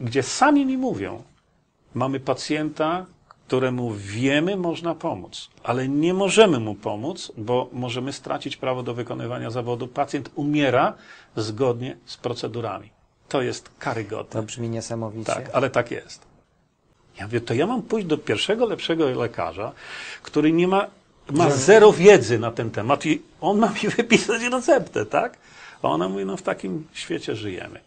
gdzie sami mi mówią, mamy pacjenta, któremu wiemy można pomóc, ale nie możemy mu pomóc, bo możemy stracić prawo do wykonywania zawodu. Pacjent umiera zgodnie z procedurami. To jest karygodne. To brzmi niesamowicie. Tak, ale tak jest. Ja mówię, to ja mam pójść do pierwszego, lepszego lekarza, który nie ma, ma zero wiedzy na ten temat i on ma mi wypisać receptę, tak? A ona mówi, no w takim świecie żyjemy.